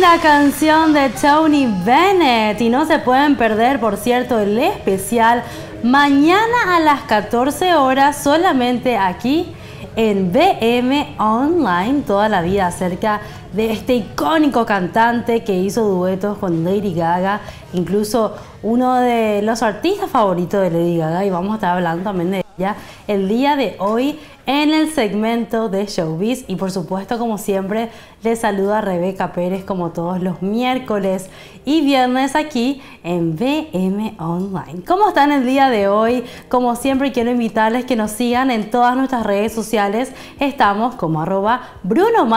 linda canción de Tony Bennett. Y no se pueden perder, por cierto, el especial mañana a las 14 horas solamente aquí en BM Online. Toda la vida acerca de este icónico cantante que hizo duetos con Lady Gaga, incluso uno de los artistas favoritos de Lady Gaga. Y vamos a estar hablando también de ella el día de hoy en el segmento de Showbiz y por supuesto como siempre les saluda Rebeca Pérez como todos los miércoles y viernes aquí en BM Online. ¿Cómo están el día de hoy? Como siempre quiero invitarles que nos sigan en todas nuestras redes sociales. Estamos como arroba Bruno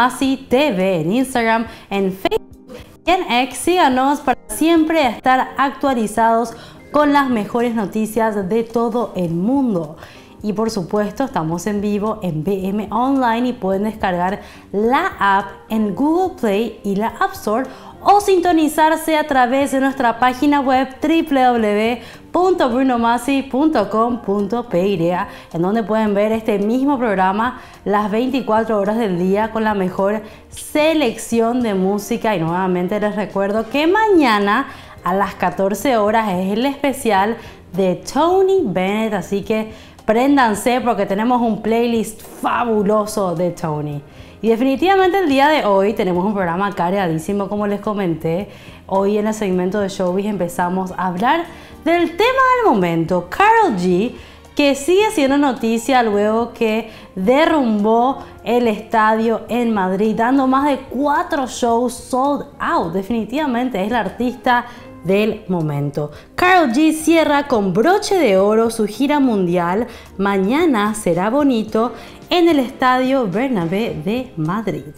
TV en Instagram, en Facebook y en X. Síganos para siempre estar actualizados con las mejores noticias de todo el mundo. Y por supuesto, estamos en vivo en BM Online y pueden descargar la app en Google Play y la App Store o sintonizarse a través de nuestra página web www.brunomasi.com.py en donde pueden ver este mismo programa las 24 horas del día con la mejor selección de música. Y nuevamente les recuerdo que mañana a las 14 horas es el especial de Tony Bennett así que Préndanse porque tenemos un playlist fabuloso de Tony. Y definitivamente el día de hoy tenemos un programa cargadísimo como les comenté. Hoy en el segmento de Showbiz empezamos a hablar del tema del momento, Carol G, que sigue siendo noticia luego que derrumbó el estadio en Madrid, dando más de cuatro shows sold out. Definitivamente es la artista del momento. Carol G cierra con broche de oro su gira mundial Mañana será bonito en el Estadio Bernabé de Madrid.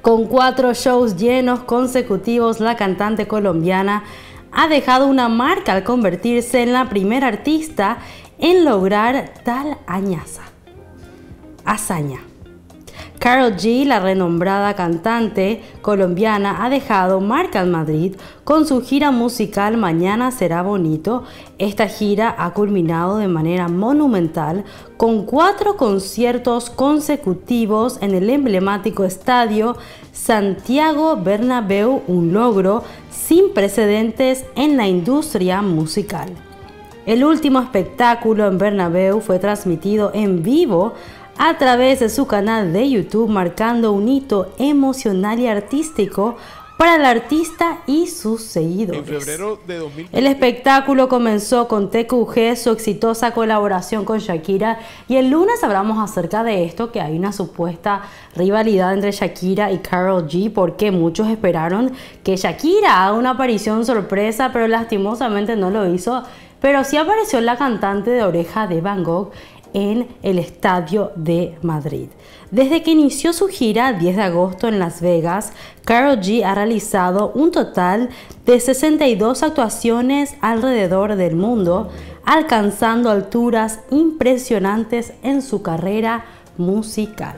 Con cuatro shows llenos consecutivos, la cantante colombiana ha dejado una marca al convertirse en la primera artista en lograr tal añaza. Hazaña. Carol G, la renombrada cantante colombiana, ha dejado marca Madrid con su gira musical Mañana será bonito. Esta gira ha culminado de manera monumental con cuatro conciertos consecutivos en el emblemático estadio Santiago Bernabéu, un logro sin precedentes en la industria musical. El último espectáculo en Bernabéu fue transmitido en vivo a través de su canal de YouTube, marcando un hito emocional y artístico para el artista y sus seguidores. En febrero de El espectáculo comenzó con TQG, su exitosa colaboración con Shakira, y el lunes hablamos acerca de esto, que hay una supuesta rivalidad entre Shakira y Carol G, porque muchos esperaron que Shakira haga una aparición sorpresa, pero lastimosamente no lo hizo. Pero sí apareció la cantante de Oreja de Van Gogh en el Estadio de Madrid. Desde que inició su gira el 10 de agosto en Las Vegas, Carol G ha realizado un total de 62 actuaciones alrededor del mundo, alcanzando alturas impresionantes en su carrera musical.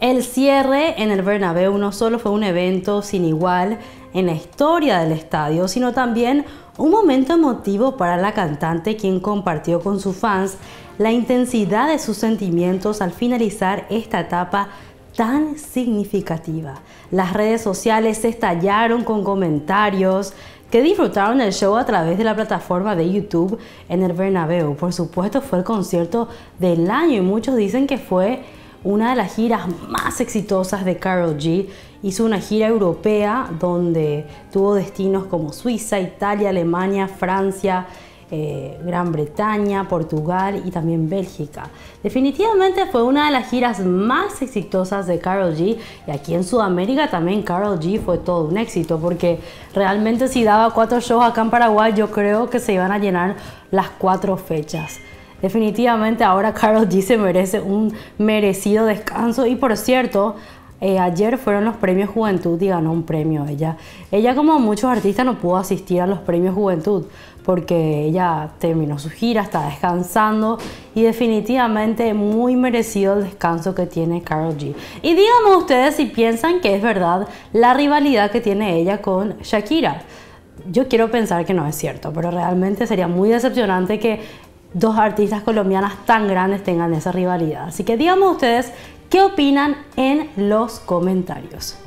El cierre en el Bernabéu no solo fue un evento sin igual en la historia del estadio, sino también un momento emotivo para la cantante quien compartió con sus fans la intensidad de sus sentimientos al finalizar esta etapa tan significativa. Las redes sociales se estallaron con comentarios que disfrutaron el show a través de la plataforma de YouTube en el Bernabéu. Por supuesto fue el concierto del año y muchos dicen que fue una de las giras más exitosas de Carol G. Hizo una gira europea donde tuvo destinos como Suiza, Italia, Alemania, Francia, eh, Gran Bretaña, Portugal y también Bélgica. Definitivamente fue una de las giras más exitosas de Carol G y aquí en Sudamérica también Carol G fue todo un éxito porque realmente si daba cuatro shows acá en Paraguay yo creo que se iban a llenar las cuatro fechas. Definitivamente ahora Carol G se merece un merecido descanso y por cierto, eh, ayer fueron los premios Juventud y ganó un premio ella. Ella como muchos artistas no pudo asistir a los premios Juventud porque ella terminó su gira, está descansando y definitivamente muy merecido el descanso que tiene Carol G. Y díganme ustedes si piensan que es verdad la rivalidad que tiene ella con Shakira. Yo quiero pensar que no es cierto, pero realmente sería muy decepcionante que dos artistas colombianas tan grandes tengan esa rivalidad. Así que díganme ustedes qué opinan en los comentarios.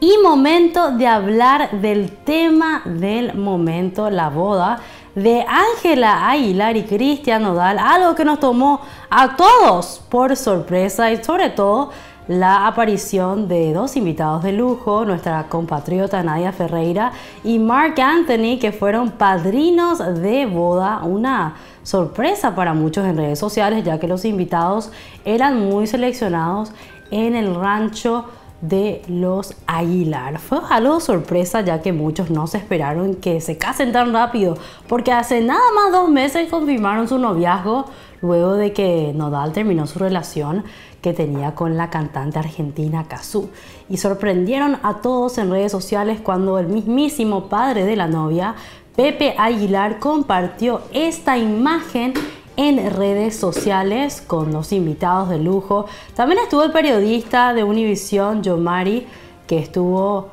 Y momento de hablar del tema del momento, la boda de Ángela Aguilar y Cristian Nodal, algo que nos tomó a todos por sorpresa y sobre todo la aparición de dos invitados de lujo, nuestra compatriota Nadia Ferreira y Mark Anthony, que fueron padrinos de boda, una sorpresa para muchos en redes sociales, ya que los invitados eran muy seleccionados en el rancho de los Aguilar. Fue algo sorpresa ya que muchos no se esperaron que se casen tan rápido, porque hace nada más dos meses confirmaron su noviazgo luego de que Nodal terminó su relación que tenía con la cantante argentina Cazú. Y sorprendieron a todos en redes sociales cuando el mismísimo padre de la novia, Pepe Aguilar, compartió esta imagen en redes sociales con los invitados de lujo. También estuvo el periodista de Univision, Mari, que estuvo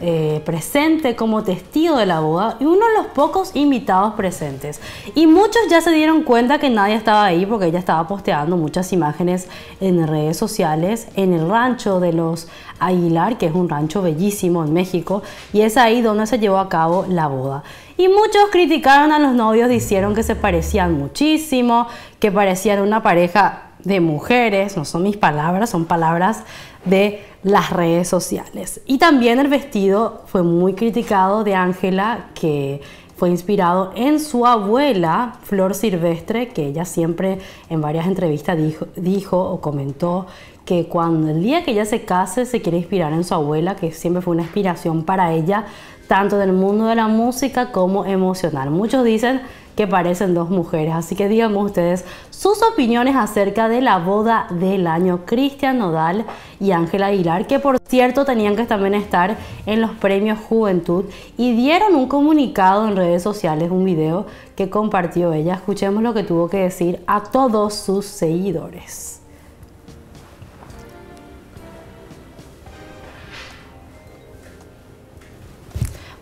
eh, presente como testigo de la boda y uno de los pocos invitados presentes. Y muchos ya se dieron cuenta que nadie estaba ahí porque ella estaba posteando muchas imágenes en redes sociales en el rancho de los Aguilar, que es un rancho bellísimo en México, y es ahí donde se llevó a cabo la boda. Y muchos criticaron a los novios, dijeron que se parecían muchísimo, que parecían una pareja de mujeres, no son mis palabras, son palabras de las redes sociales. Y también el vestido fue muy criticado de Ángela, que fue inspirado en su abuela, Flor Silvestre, que ella siempre en varias entrevistas dijo, dijo o comentó que cuando el día que ella se case se quiere inspirar en su abuela, que siempre fue una inspiración para ella, tanto del mundo de la música como emocional. Muchos dicen que parecen dos mujeres. Así que díganme ustedes sus opiniones acerca de la boda del año Cristian Nodal y Ángela Aguilar, que por cierto tenían que también estar en los premios Juventud y dieron un comunicado en redes sociales, un video que compartió ella. Escuchemos lo que tuvo que decir a todos sus seguidores.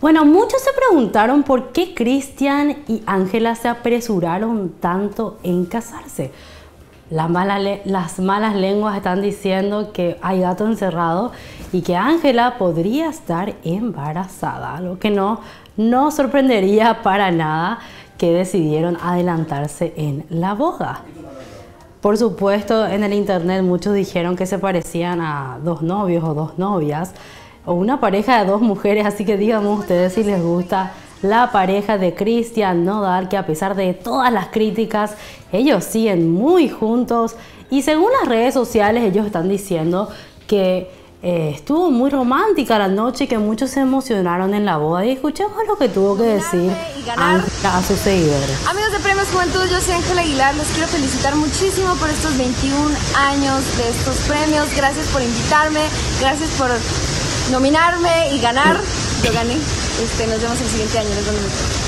Bueno, muchos se preguntaron por qué Cristian y Ángela se apresuraron tanto en casarse. Las malas, las malas lenguas están diciendo que hay gato encerrado y que Ángela podría estar embarazada, lo que no, no sorprendería para nada que decidieron adelantarse en la boda. Por supuesto, en el internet muchos dijeron que se parecían a dos novios o dos novias, o una pareja de dos mujeres, así que digamos ustedes si les gusta la pareja de Cristian Nodal, que a pesar de todas las críticas, ellos siguen muy juntos y según las redes sociales ellos están diciendo que eh, estuvo muy romántica la noche y que muchos se emocionaron en la boda. Y escuchemos lo que tuvo que decir Ángela a sus seguidores. Amigos de Premios Juventud, yo soy Ángela Aguilar. Les quiero felicitar muchísimo por estos 21 años de estos premios. Gracias por invitarme. Gracias por nominarme y ganar. Yo gané. Este, nos vemos el siguiente año. Nos vemos.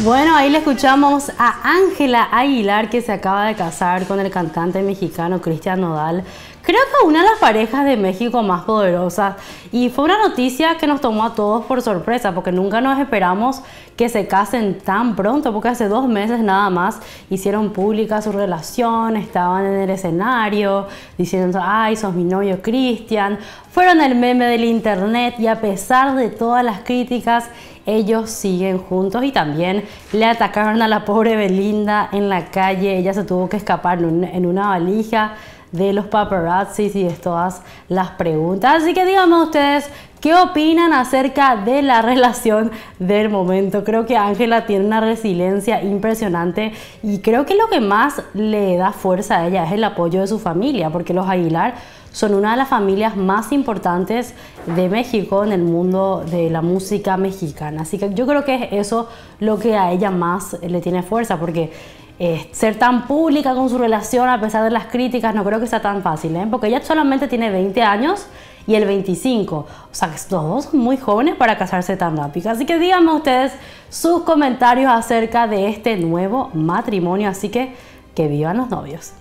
Bueno, ahí le escuchamos a Ángela Aguilar que se acaba de casar con el cantante mexicano Cristian Nodal. Creo que una de las parejas de México más poderosas y fue una noticia que nos tomó a todos por sorpresa porque nunca nos esperamos que se casen tan pronto porque hace dos meses nada más hicieron pública su relación, estaban en el escenario diciendo, ay, sos mi novio Cristian, fueron el meme del internet y a pesar de todas las críticas ellos siguen juntos y también le atacaron a la pobre Belinda en la calle, ella se tuvo que escapar en una valija de los paparazzis y de todas las preguntas. Así que díganme ustedes qué opinan acerca de la relación del momento. Creo que Ángela tiene una resiliencia impresionante y creo que lo que más le da fuerza a ella es el apoyo de su familia, porque los Aguilar son una de las familias más importantes de México en el mundo de la música mexicana. Así que yo creo que es eso lo que a ella más le tiene fuerza, porque eh, ser tan pública con su relación a pesar de las críticas no creo que sea tan fácil, ¿eh? porque ella solamente tiene 20 años y el 25. O sea, que los dos son muy jóvenes para casarse tan rápido. Así que díganme ustedes sus comentarios acerca de este nuevo matrimonio. Así que que vivan los novios.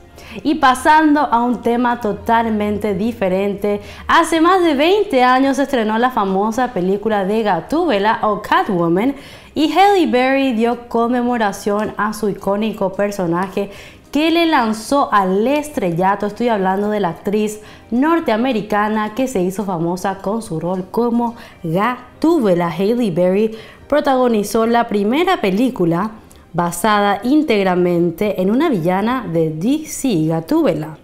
Y pasando a un tema totalmente diferente, hace más de 20 años se estrenó la famosa película de Gatúbela o Catwoman y Halle Berry dio conmemoración a su icónico personaje que le lanzó al estrellato. Estoy hablando de la actriz norteamericana que se hizo famosa con su rol como Gatúbela. Hailey Berry protagonizó la primera película basada íntegramente en una villana de DC, Gatúbela.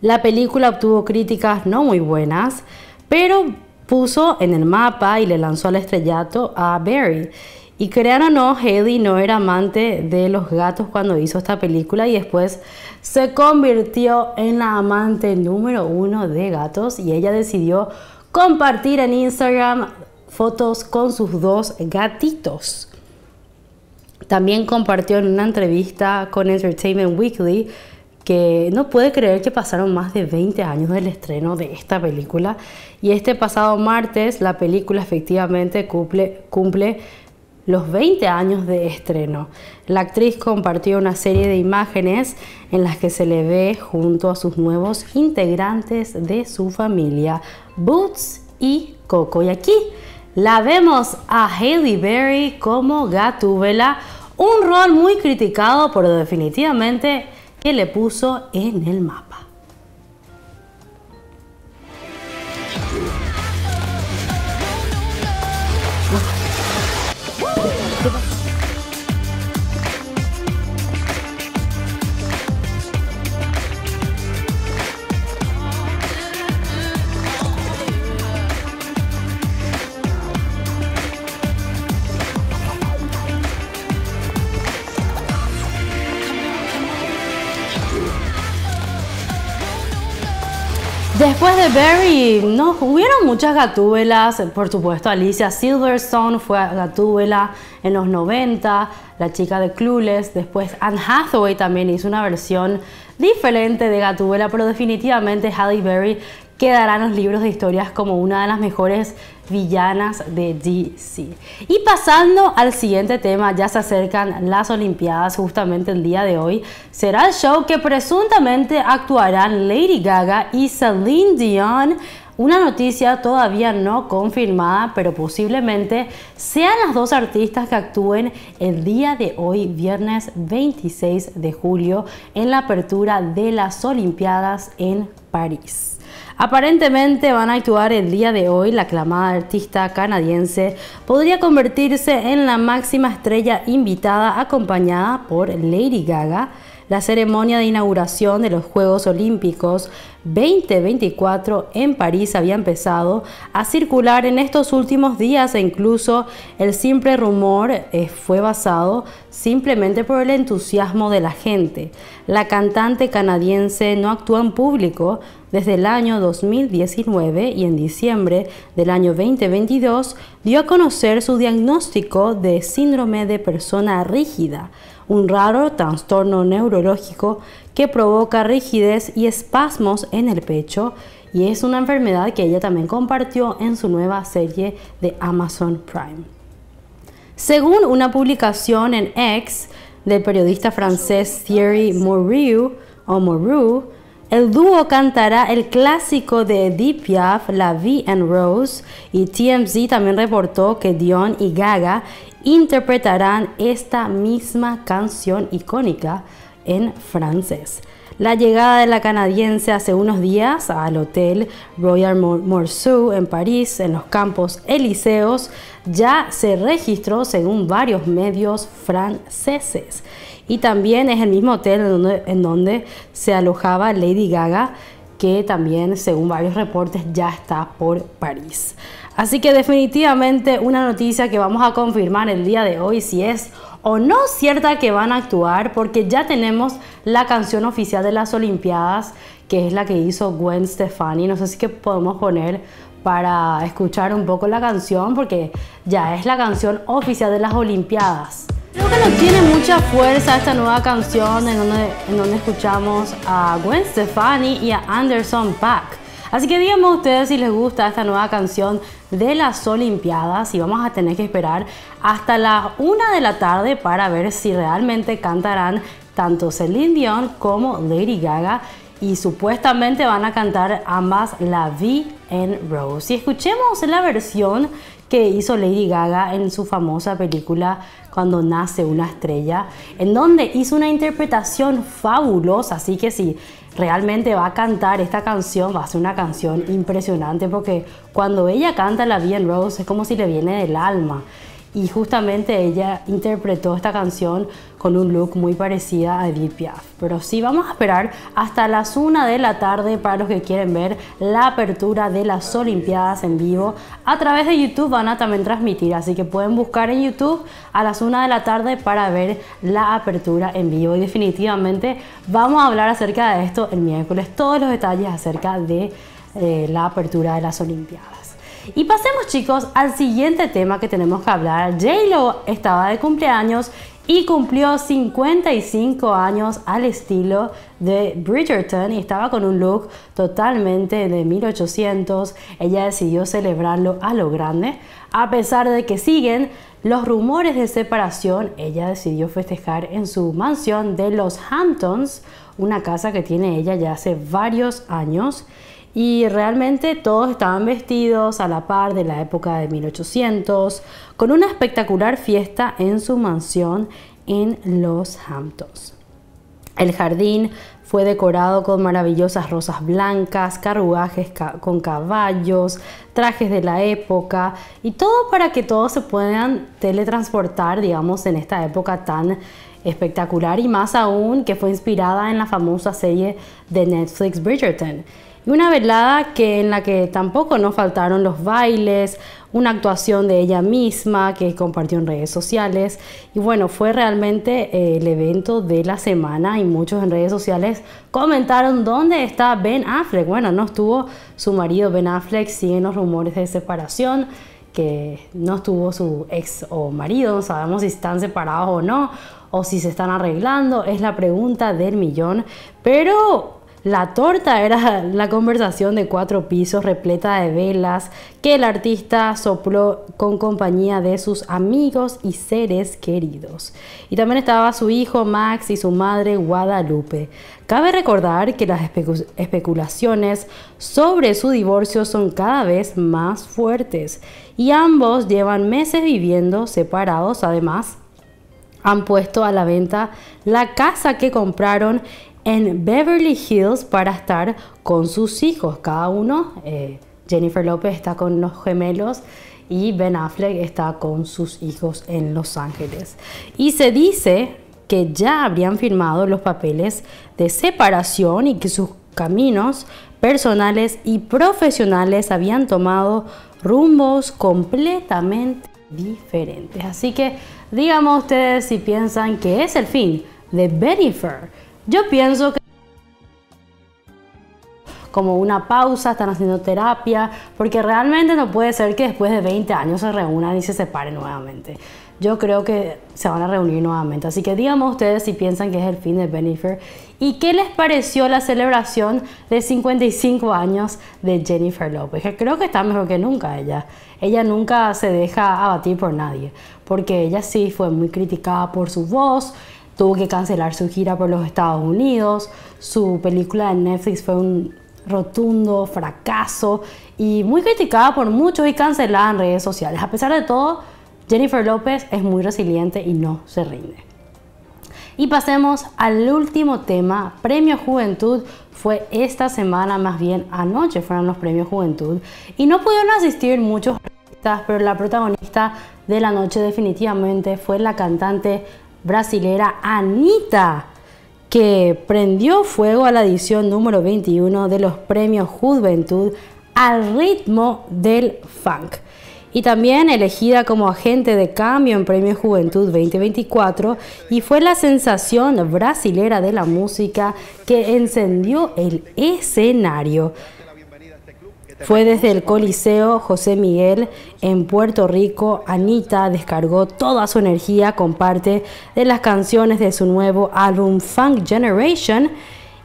La película obtuvo críticas no muy buenas, pero puso en el mapa y le lanzó al estrellato a Berry. Y crean o no, Haley no era amante de los gatos cuando hizo esta película y después se convirtió en la amante número uno de gatos y ella decidió compartir en Instagram fotos con sus dos gatitos. También compartió en una entrevista con Entertainment Weekly que no puede creer que pasaron más de 20 años del estreno de esta película y este pasado martes la película efectivamente cumple, cumple los 20 años de estreno. La actriz compartió una serie de imágenes en las que se le ve junto a sus nuevos integrantes de su familia, Boots y Coco. Y aquí la vemos a Haley Berry como Gatúbela, un rol muy criticado, pero definitivamente que le puso en el mapa. Barry, no, hubieron muchas gatúbelas, por supuesto Alicia Silverstone fue gatúbela en los 90, la chica de Clueless, después Anne Hathaway también hizo una versión diferente de gatúbela, pero definitivamente Halle Berry quedará en los libros de historias como una de las mejores villanas de DC. Y pasando al siguiente tema, ya se acercan las Olimpiadas justamente el día de hoy. Será el show que presuntamente actuarán Lady Gaga y Celine Dion. Una noticia todavía no confirmada, pero posiblemente sean las dos artistas que actúen el día de hoy, viernes 26 de julio, en la apertura de las Olimpiadas en París. Aparentemente van a actuar el día de hoy. La aclamada artista canadiense podría convertirse en la máxima estrella invitada acompañada por Lady Gaga. La ceremonia de inauguración de los Juegos Olímpicos 2024 en París había empezado a circular en estos últimos días e incluso el simple rumor eh, fue basado simplemente por el entusiasmo de la gente. La cantante canadiense no actúa en público desde el año 2019 y en diciembre del año 2022 dio a conocer su diagnóstico de síndrome de persona rígida, un raro trastorno neurológico que provoca rigidez y espasmos en el pecho y es una enfermedad que ella también compartió en su nueva serie de Amazon Prime. Según una publicación en X del periodista francés Thierry Moreau, o el dúo cantará el clásico de Edith Piaf, La Vie en Rose, y TMZ también reportó que Dion y Gaga interpretarán esta misma canción icónica en francés. La llegada de la canadiense hace unos días al Hotel Royal Morceau en París, en los campos elíseos, ya se registró según varios medios franceses y también es el mismo hotel en donde, en donde se alojaba Lady Gaga, que también, según varios reportes, ya está por París. Así que definitivamente una noticia que vamos a confirmar el día de hoy si es o no cierta que van a actuar, porque ya tenemos la canción oficial de las Olimpiadas, que es la que hizo Gwen Stefani. No sé si que podemos poner para escuchar un poco la canción, porque ya es la canción oficial de las Olimpiadas. Creo que no tiene mucha fuerza esta nueva canción en donde, en donde escuchamos a Gwen Stefani y a Anderson Paak. Así que díganme ustedes si les gusta esta nueva canción de las Olimpiadas y vamos a tener que esperar hasta las una de la tarde para ver si realmente cantarán tanto Celine Dion como Lady Gaga y supuestamente van a cantar ambas La Vie en Rose. Y escuchemos la versión que hizo Lady Gaga en su famosa película Cuando nace una estrella, en donde hizo una interpretación fabulosa, así que si realmente va a cantar esta canción, va a ser una canción impresionante porque cuando ella canta La Vie en Rose es como si le viene del alma y justamente ella interpretó esta canción con un look muy parecida a Edith Piaf. Pero sí, vamos a esperar hasta las 1 de la tarde para los que quieren ver la apertura de las Olimpiadas en vivo. A través de YouTube van a también transmitir, así que pueden buscar en YouTube a las 1 de la tarde para ver la apertura en vivo. Y definitivamente vamos a hablar acerca de esto el miércoles, todos los detalles acerca de eh, la apertura de las Olimpiadas. Y pasemos chicos al siguiente tema que tenemos que hablar. J-Lo estaba de cumpleaños y cumplió 55 años al estilo de Bridgerton y estaba con un look totalmente de 1800. Ella decidió celebrarlo a lo grande. A pesar de que siguen los rumores de separación, ella decidió festejar en su mansión de los Hamptons, una casa que tiene ella ya hace varios años y realmente todos estaban vestidos a la par de la época de 1800, con una espectacular fiesta en su mansión en Los Hamptons. El jardín fue decorado con maravillosas rosas blancas, carruajes con caballos, trajes de la época y todo para que todos se puedan teletransportar, digamos, en esta época tan espectacular y más aún que fue inspirada en la famosa serie de Netflix Bridgerton. Y una velada que, en la que tampoco nos faltaron los bailes, una actuación de ella misma que compartió en redes sociales. Y bueno, fue realmente eh, el evento de la semana y muchos en redes sociales comentaron dónde está Ben Affleck. Bueno, no estuvo su marido Ben Affleck, siguen los rumores de separación que no estuvo su ex o marido, no sabemos si están separados o no, o si se están arreglando, es la pregunta del millón, pero la torta era la conversación de cuatro pisos repleta de velas que el artista sopló con compañía de sus amigos y seres queridos. Y también estaba su hijo Max y su madre Guadalupe. Cabe recordar que las especulaciones sobre su divorcio son cada vez más fuertes y ambos llevan meses viviendo separados. Además, han puesto a la venta la casa que compraron en Beverly Hills para estar con sus hijos. Cada uno, eh, Jennifer López está con los gemelos y Ben Affleck está con sus hijos en Los Ángeles. Y se dice que ya habrían firmado los papeles de separación y que sus caminos personales y profesionales habían tomado rumbos completamente diferentes. Así que díganme ustedes si piensan que es el fin de Bennifer yo pienso que como una pausa, están haciendo terapia, porque realmente no puede ser que después de 20 años se reúnan y se separen nuevamente. Yo creo que se van a reunir nuevamente. Así que díganme ustedes si piensan que es el fin de Jennifer y qué les pareció la celebración de 55 años de Jennifer Lopez. Que creo que está mejor que nunca ella. Ella nunca se deja abatir por nadie, porque ella sí fue muy criticada por su voz tuvo que cancelar su gira por los Estados Unidos, su película de Netflix fue un rotundo fracaso y muy criticada por muchos y cancelada en redes sociales. A pesar de todo, Jennifer López es muy resiliente y no se rinde. Y pasemos al último tema, Premio Juventud. Fue esta semana, más bien anoche fueron los Premios Juventud. Y no pudieron asistir muchos artistas, pero la protagonista de la noche definitivamente fue la cantante brasilera Anita, que prendió fuego a la edición número 21 de los premios Juventud al ritmo del funk. Y también elegida como agente de cambio en Premio Juventud 2024 y fue la sensación brasilera de la música que encendió el escenario. Fue desde el Coliseo José Miguel en Puerto Rico. Anita descargó toda su energía con parte de las canciones de su nuevo álbum Funk Generation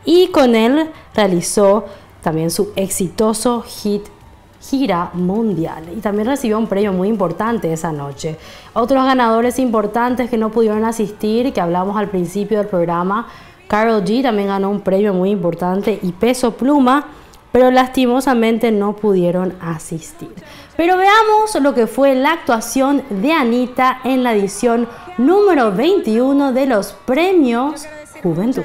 y con él realizó también su exitoso hit gira mundial y también recibió un premio muy importante esa noche. Otros ganadores importantes que no pudieron asistir, que hablamos al principio del programa, Carol G también ganó un premio muy importante y Peso Pluma, pero lastimosamente no pudieron asistir. Pero veamos lo que fue la actuación de Anita en la edición número 21 de los premios Juventud.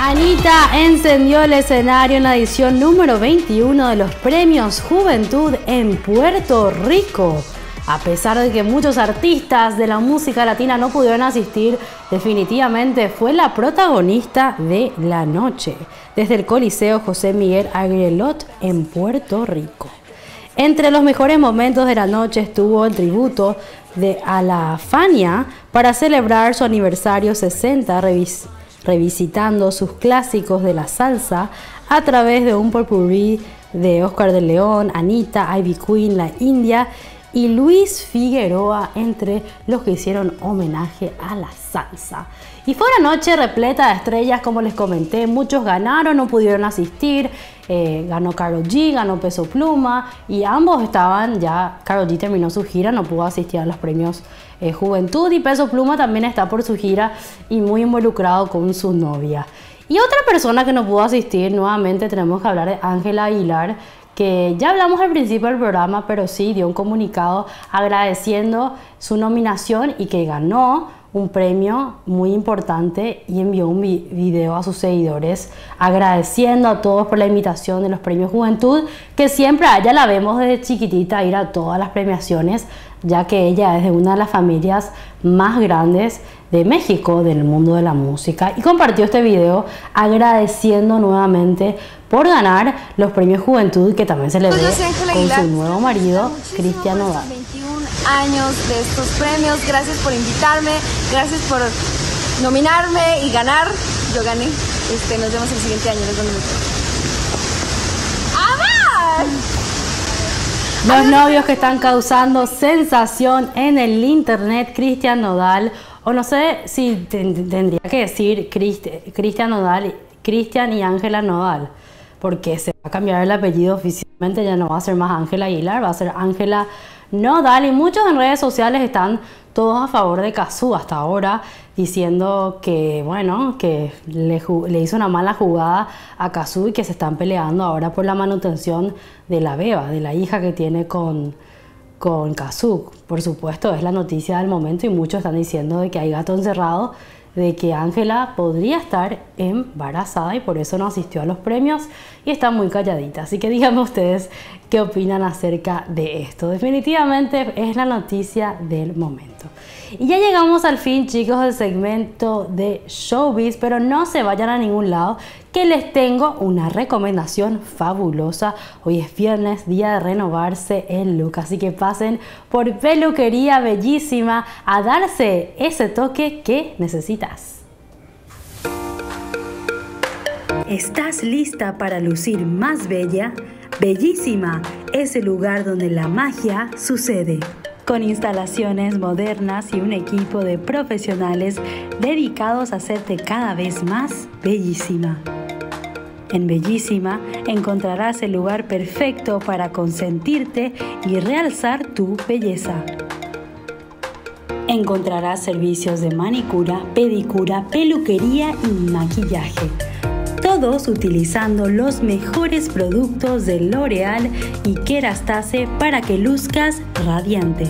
Anita encendió el escenario en la edición número 21 de los premios Juventud en Puerto Rico. A pesar de que muchos artistas de la música latina no pudieron asistir, definitivamente fue la protagonista de la noche, desde el Coliseo José Miguel Agrelot en Puerto Rico. Entre los mejores momentos de la noche estuvo el tributo de a la Fania para celebrar su aniversario 60 revisitando sus clásicos de la salsa a través de un popurrí de Oscar de León, Anita, Ivy Queen, La India y Luis Figueroa entre los que hicieron homenaje a la salsa. Y fue una noche repleta de estrellas, como les comenté, muchos ganaron, no pudieron asistir, eh, ganó Karol G, ganó Peso Pluma y ambos estaban ya, Karol G terminó su gira, no pudo asistir a los premios eh, Juventud y Peso Pluma también está por su gira y muy involucrado con su novia. Y otra persona que no pudo asistir, nuevamente tenemos que hablar de Ángela Aguilar, que ya hablamos al principio del programa, pero sí dio un comunicado agradeciendo su nominación y que ganó un premio muy importante y envió un video a sus seguidores agradeciendo a todos por la invitación de los premios Juventud, que siempre a ella la vemos desde chiquitita ir a todas las premiaciones, ya que ella es de una de las familias más grandes de México, del mundo de la música, y compartió este video agradeciendo nuevamente por ganar los premios Juventud que también se le ve con su nuevo marido, Cristian Nodal años de estos premios. Gracias por invitarme, gracias por nominarme y ganar. Yo gané. Este, nos vemos el siguiente año. Los novios que están causando sensación en el internet, Cristian Nodal, o no sé si tendría que decir Cristian Nodal, Cristian y Ángela Nodal, porque se va a cambiar el apellido oficialmente, ya no va a ser más Ángela Aguilar, va a ser Ángela no, dale, muchos en redes sociales están todos a favor de Cazú hasta ahora, diciendo que, bueno, que le, hizo una mala jugada a Cazú y que se están peleando ahora por la manutención de la beba, de la hija que tiene con, con Cazú. Por supuesto, es la noticia del momento y muchos están diciendo de que hay gato encerrado de que Ángela podría estar embarazada y por eso no asistió a los premios y está muy calladita. Así que díganme ustedes qué opinan acerca de esto. Definitivamente es la noticia del momento. Y ya llegamos al fin, chicos, del segmento de Showbiz, pero no se vayan a ningún lado, que les tengo una recomendación fabulosa. Hoy es viernes, día de renovarse el look, así que pasen por Peluquería Bellísima a darse ese toque que necesitas. ¿Estás lista para lucir más bella? Bellísima es el lugar donde la magia sucede con instalaciones modernas y un equipo de profesionales dedicados a hacerte cada vez más bellísima. En Bellísima encontrarás el lugar perfecto para consentirte y realzar tu belleza. Encontrarás servicios de manicura, pedicura, peluquería y maquillaje todos utilizando los mejores productos de L'Oreal y Kerastase para que luzcas radiante.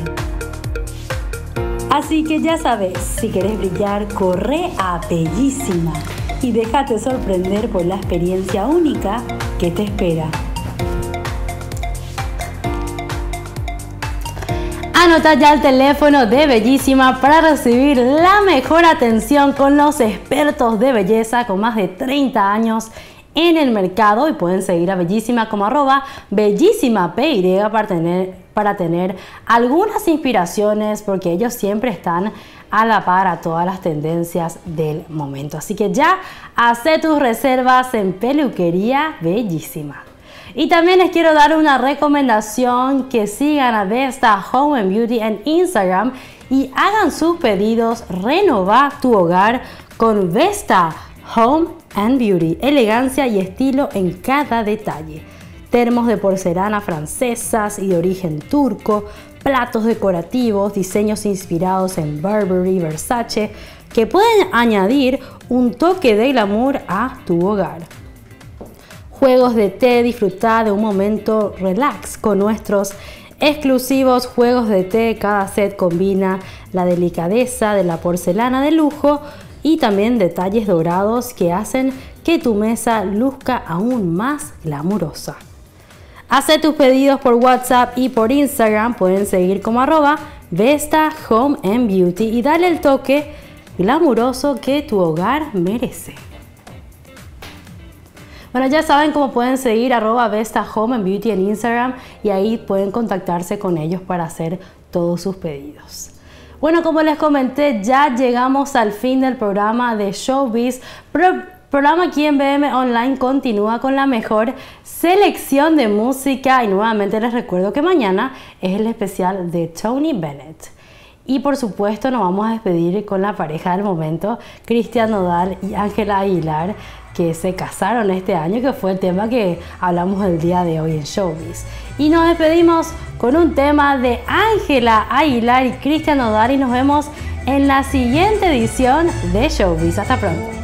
Así que ya sabes, si querés brillar, corre a Bellísima y déjate sorprender por la experiencia única que te espera. Anota ya el teléfono de Bellísima para recibir la mejor atención con los expertos de belleza con más de 30 años en el mercado y pueden seguir a Bellísima como arroba Bellísima para tener, para tener algunas inspiraciones porque ellos siempre están a la par a todas las tendencias del momento. Así que ya hace tus reservas en Peluquería Bellísima. Y también les quiero dar una recomendación que sigan a Vesta Home and Beauty en Instagram y hagan sus pedidos. Renova tu hogar con Vesta Home and Beauty. Elegancia y estilo en cada detalle. Termos de porcelana francesas y de origen turco, platos decorativos, diseños inspirados en Burberry, Versace, que pueden añadir un toque de glamour a tu hogar. Juegos de té, disfrutar de un momento relax con nuestros exclusivos juegos de té. Cada set combina la delicadeza de la porcelana de lujo y también detalles dorados que hacen que tu mesa luzca aún más glamurosa. Haz tus pedidos por WhatsApp y por Instagram, pueden seguir como arroba Vesta Home Beauty y darle el toque glamuroso que tu hogar merece. Bueno, ya saben cómo pueden seguir arroba Vesta Home Beauty en Instagram y ahí pueden contactarse con ellos para hacer todos sus pedidos. Bueno, como les comenté, ya llegamos al fin del programa de Showbiz. programa aquí en BM Online continúa con la mejor selección de música y nuevamente les recuerdo que mañana es el especial de Tony Bennett. Y por supuesto nos vamos a despedir con la pareja del momento, Cristian Nodal y Ángela Aguilar, que se casaron este año, que fue el tema que hablamos el día de hoy en Showbiz. Y nos despedimos con un tema de Ángela Aguilar y Cristian Nodal y nos vemos en la siguiente edición de Showbiz. Hasta pronto.